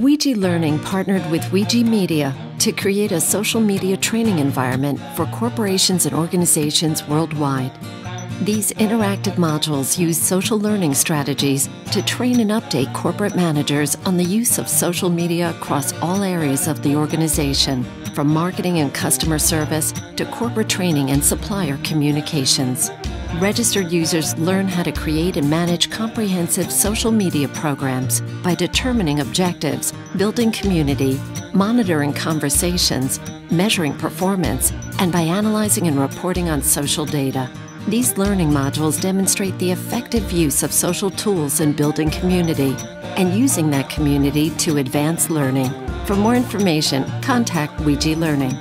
Ouija Learning partnered with Ouija Media to create a social media training environment for corporations and organizations worldwide. These interactive modules use social learning strategies to train and update corporate managers on the use of social media across all areas of the organization, from marketing and customer service to corporate training and supplier communications. Registered users learn how to create and manage comprehensive social media programs by determining objectives, building community, monitoring conversations, measuring performance, and by analyzing and reporting on social data. These learning modules demonstrate the effective use of social tools in building community and using that community to advance learning. For more information, contact Ouija Learning.